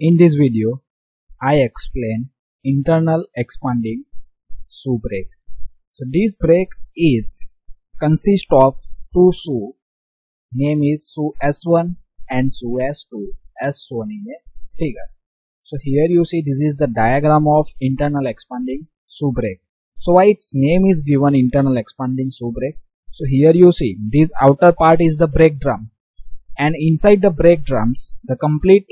In this video, I explain internal expanding shoe brake. So this brake is consist of two shoe. Name is shoe S1 and shoe S2 as shown in a figure. So here you see this is the diagram of internal expanding shoe brake. So why its name is given internal expanding shoe brake? So here you see this outer part is the brake drum and inside the brake drums the complete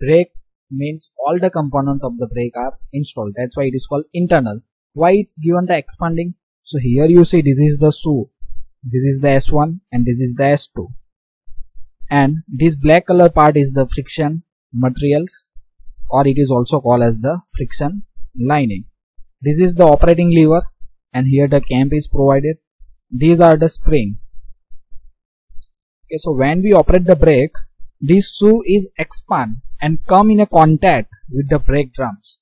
brake means all the component of the brake are installed. That's why it is called internal. Why it's given the expanding? So here you see this is the shoe this is the s1 and this is the s2 and this black color part is the friction materials or it is also called as the friction lining. This is the operating lever and here the cam is provided. These are the spring. Okay so when we operate the brake this shoe is expand and come in a contact with the brake drums.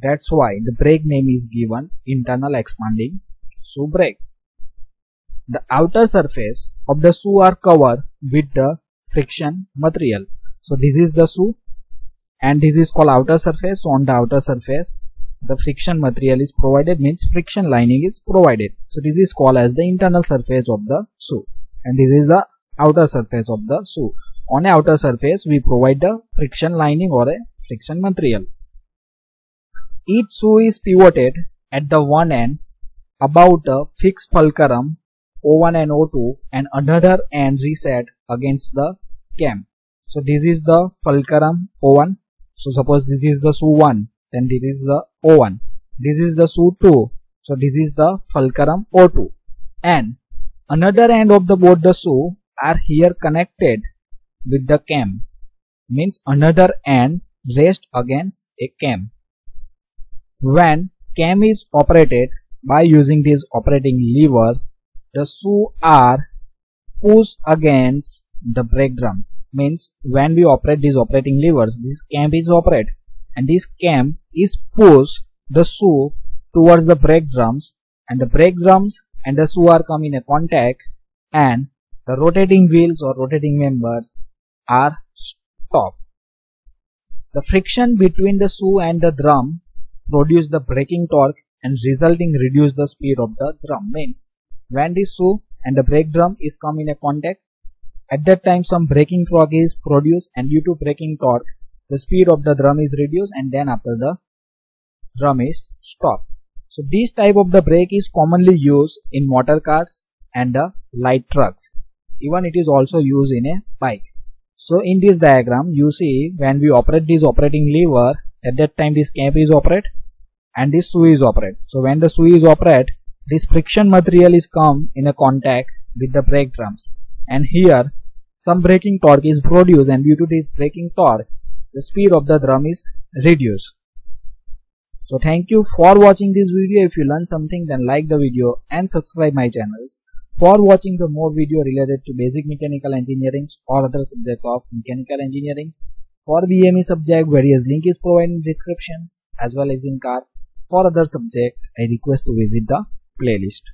That's why the brake name is given internal expanding shoe brake. The outer surface of the shoe are covered with the friction material. So this is the shoe and this is called outer surface. So on the outer surface the friction material is provided means friction lining is provided. So this is called as the internal surface of the shoe and this is the outer surface of the shoe. On a outer surface, we provide the friction lining or a friction material. Each shoe is pivoted at the one end about a fixed fulcrum O1 and O2 and another end reset against the cam. So this is the fulcrum O1. So suppose this is the shoe 1 then this is the O1. This is the shoe 2. So this is the fulcrum O2 and another end of the both the shoe are here connected with the cam means another end rest against a cam. When cam is operated by using this operating lever, the shoe are pushed against the brake drum. Means when we operate these operating levers, this cam is operate and this cam is push the shoe towards the brake drums and the brake drums and the shoe are come in a contact and the rotating wheels or rotating members are stopped. The friction between the shoe and the drum produce the braking torque and resulting reduce the speed of the drum means when the shoe and the brake drum is come in a contact at that time some braking torque is produced and due to braking torque the speed of the drum is reduced and then after the drum is stopped. So this type of the brake is commonly used in motor cars and the light trucks even it is also used in a bike. So in this diagram you see when we operate this operating lever at that time this cam is operate and this shoe is operate. So when the shoe is operate this friction material is come in a contact with the brake drums. And here some braking torque is produced and due to this braking torque the speed of the drum is reduced. So thank you for watching this video. If you learned something then like the video and subscribe my channels for watching the more video related to basic mechanical engineering or other subject of mechanical engineering, for BME subject various link is provided in descriptions as well as in card. For other subject I request to visit the playlist.